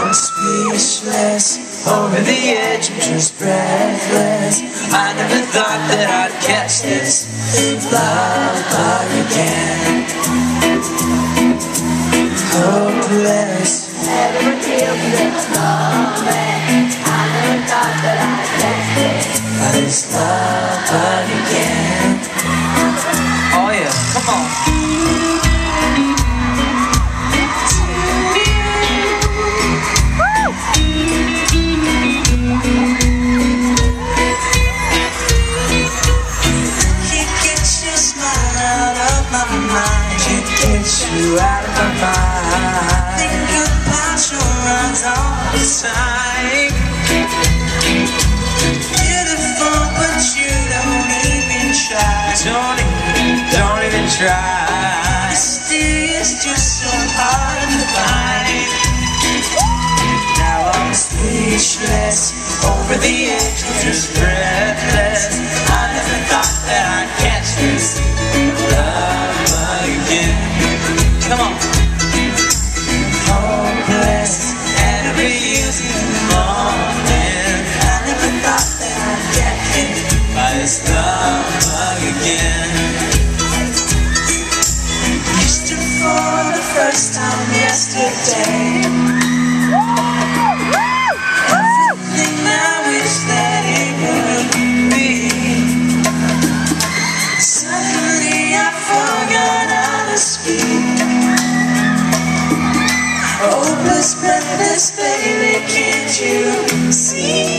I'm speechless. Over the edge, I'm just breathless. I never thought that I'd catch this love bug again. Hopeless. I never thought that I'd catch this love bug again. Can't get you out of my mind. Think about your runs all the time. Beautiful, but you don't even try. Don't even, don't even try. Mysterious, just so hard to find. Now I'm speechless, over the edge, just breathless. This love bug again. Kissed her for the first time yesterday. I wish be. Suddenly I forgot how to speak. Oh, Hopeless, breathless, baby, can't you see?